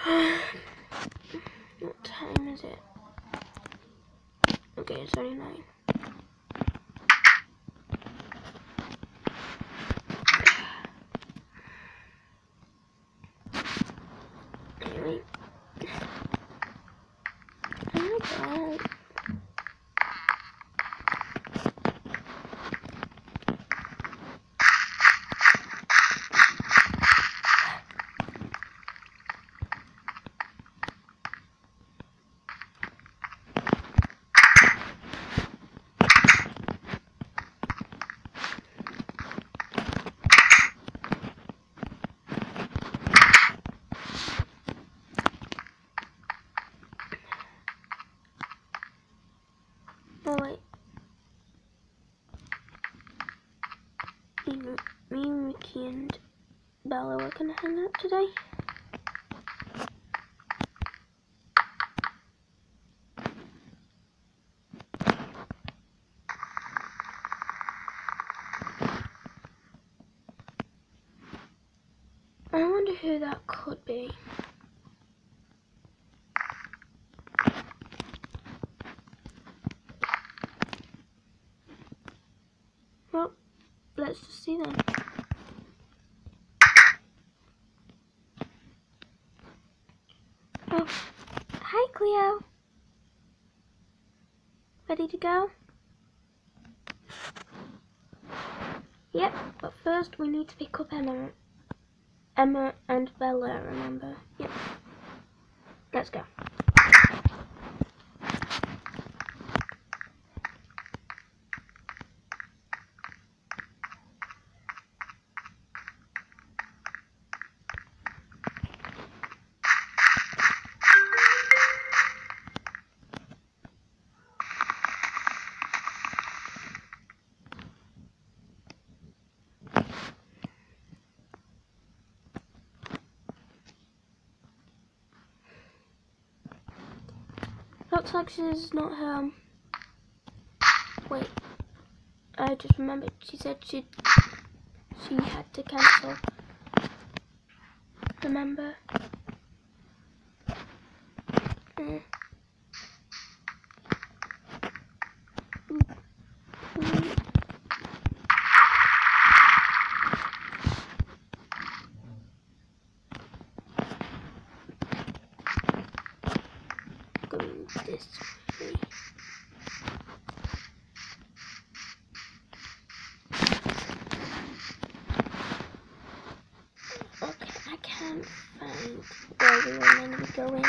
what time is it? Okay, it's only nine. Anyway. Oh my god. Oh wait. Me, me, Mickey, and Bella were gonna hang out today. I wonder who that could be. Well, let's just see then. Oh, hi Cleo. Ready to go? Yep, but first we need to pick up Emma. Emma and Bella, remember? Yep. Let's go. Looks like she's not home. Wait. I just remembered she said she she had to cancel. Remember? Mm. Mm. Going this way. Okay, I can't find where we be going.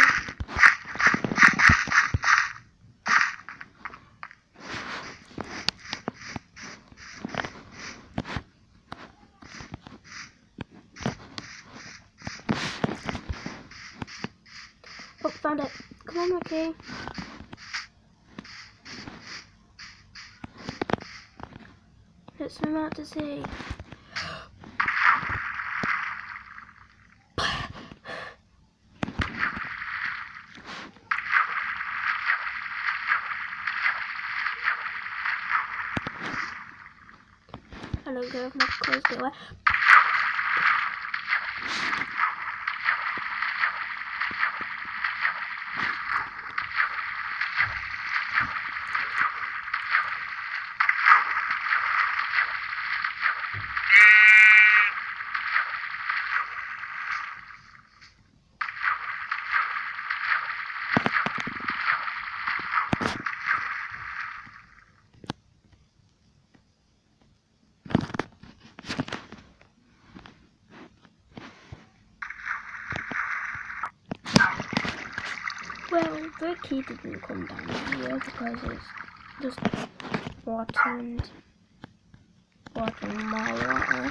Oh, found it. Come on, Rikki. Let's swim out to sea. Hello, girl. My clothes get wet. Well, Rikki didn't come down here because it's just water and more water.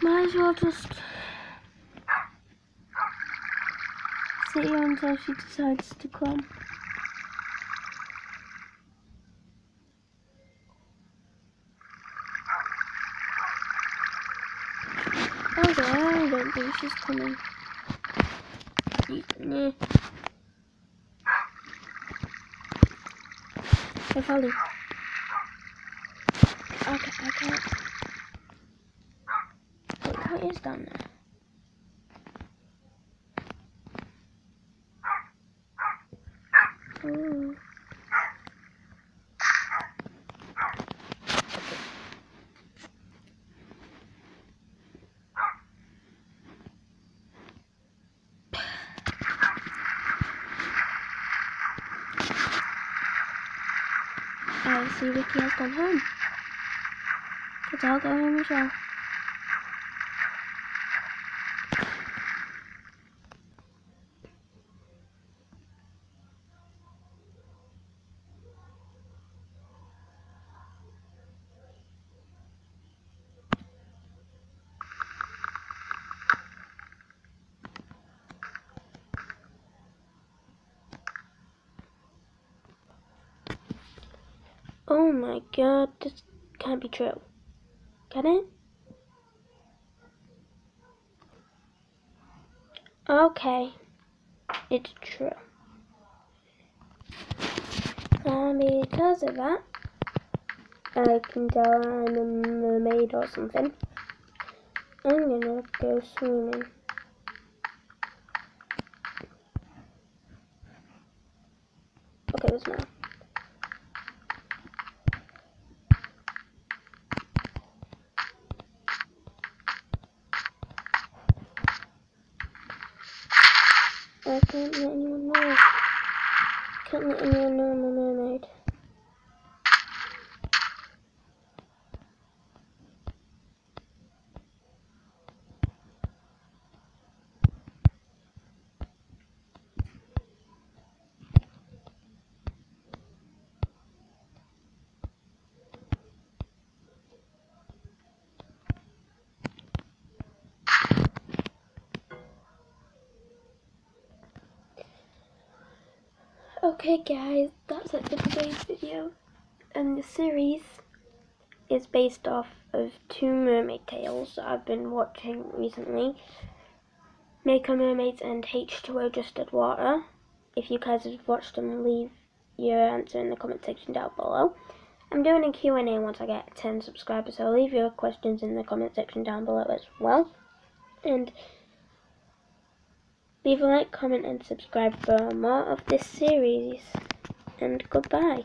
Might as well just sit here until she decides to come. Okay, I don't think she's coming. Yeah. Hey, Polly. Okay, I can't. Wait, what is down there? Ooh. I see Rikki has gone home. Kids, I'll go home as well. Oh my god, this can't be true. Can it? Okay, it's true. And because of that, I can tell I'm a mermaid or something. I'm gonna go swimming. Okay, there's now. I can't let anyone know. Can't let anyone know I'm a mermaid. Okay guys, that's it for today's video. And the series is based off of two mermaid tales that I've been watching recently. Mako Mermaids and H2O Just Add Water. If you guys have watched them, leave your answer in the comment section down below. I'm doing a Q&A once I get 10 subscribers, so leave your questions in the comment section down below as well. And Leave a like, comment and subscribe for more of this series. And goodbye.